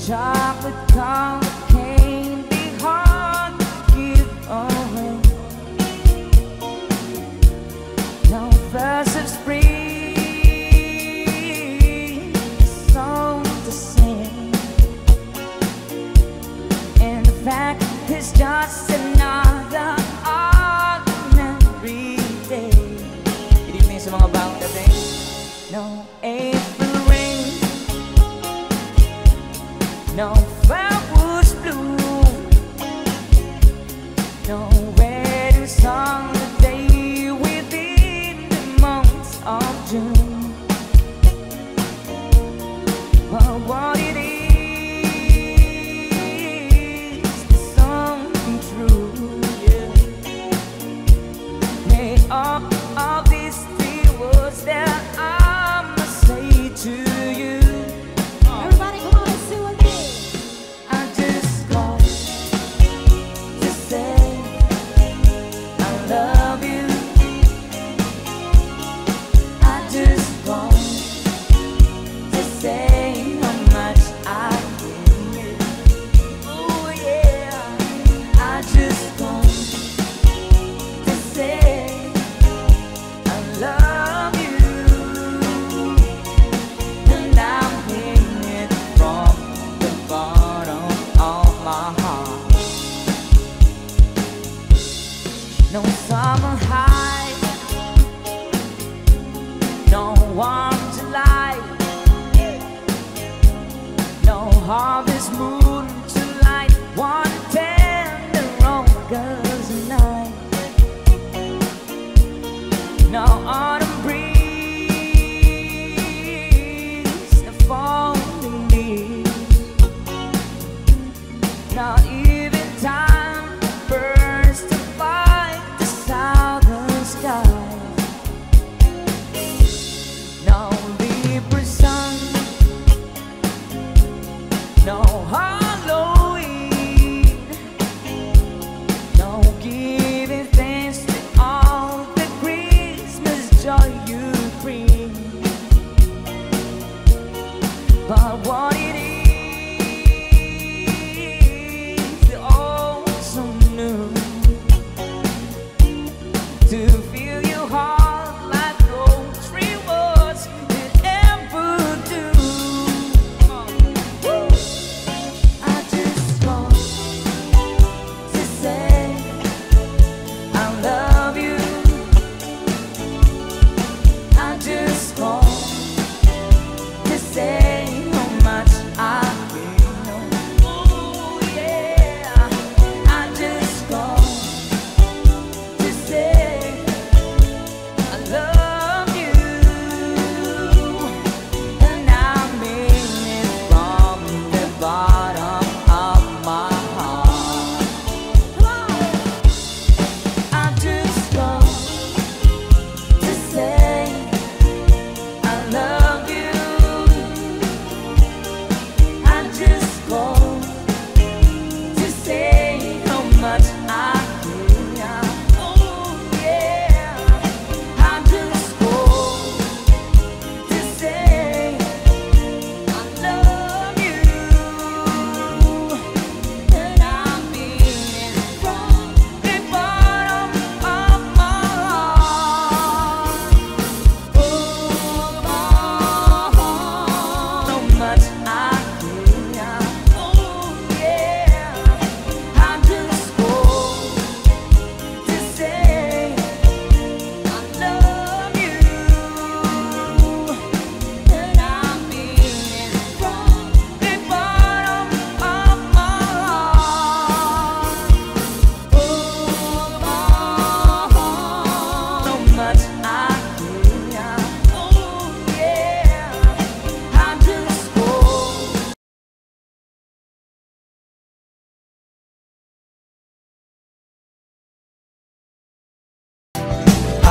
chocolate color no não somos free. By what